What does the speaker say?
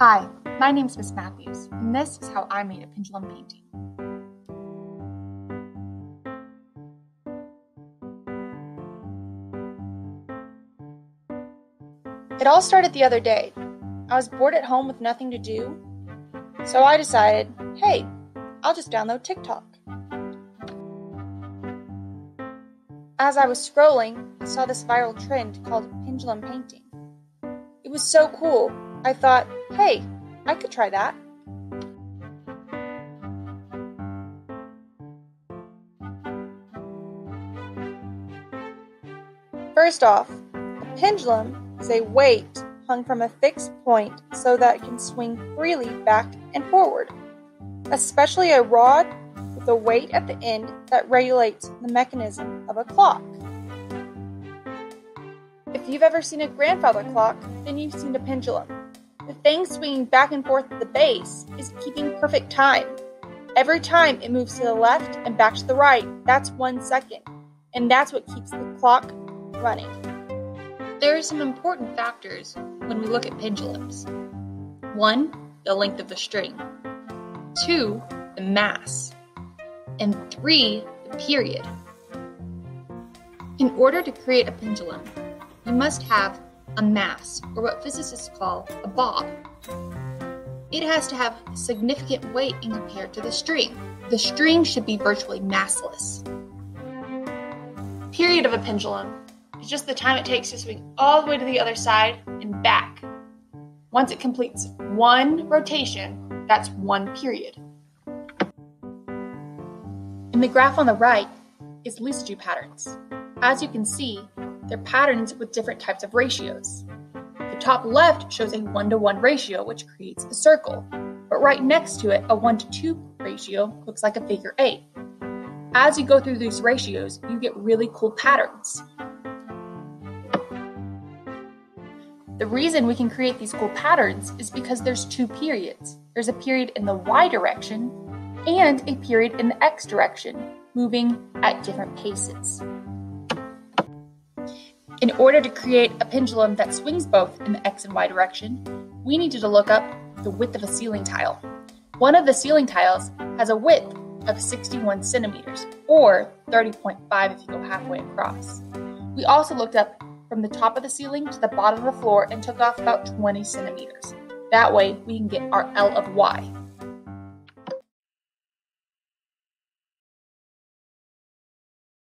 Hi, my name is Miss Matthews, and this is how I made a pendulum painting. It all started the other day. I was bored at home with nothing to do, so I decided, hey, I'll just download TikTok. As I was scrolling, I saw this viral trend called pendulum painting. It was so cool, I thought, hey, I could try that. First off, a pendulum is a weight hung from a fixed point so that it can swing freely back and forward, especially a rod with a weight at the end that regulates the mechanism of a clock. If you've ever seen a grandfather clock, then you've seen a pendulum. The thing swinging back and forth at the base is keeping perfect time. Every time it moves to the left and back to the right, that's one second, and that's what keeps the clock running. There are some important factors when we look at pendulums. One, the length of the string. Two, the mass. And three, the period. In order to create a pendulum, you must have a mass, or what physicists call a bob. It has to have significant weight in compared to the string. The string should be virtually massless. Period of a pendulum is just the time it takes to swing all the way to the other side and back. Once it completes one rotation, that's one period. In the graph on the right is Lissajous patterns. As you can see, they're patterns with different types of ratios. The top left shows a 1 to 1 ratio, which creates a circle, but right next to it, a 1 to 2 ratio looks like a figure 8. As you go through these ratios, you get really cool patterns. The reason we can create these cool patterns is because there's two periods. There's a period in the y direction and a period in the x direction, moving at different paces. In order to create a pendulum that swings both in the x and y direction, we needed to look up the width of a ceiling tile. One of the ceiling tiles has a width of 61 centimeters, or 30.5 if you go halfway across. We also looked up from the top of the ceiling to the bottom of the floor and took off about 20 centimeters. That way, we can get our L of y.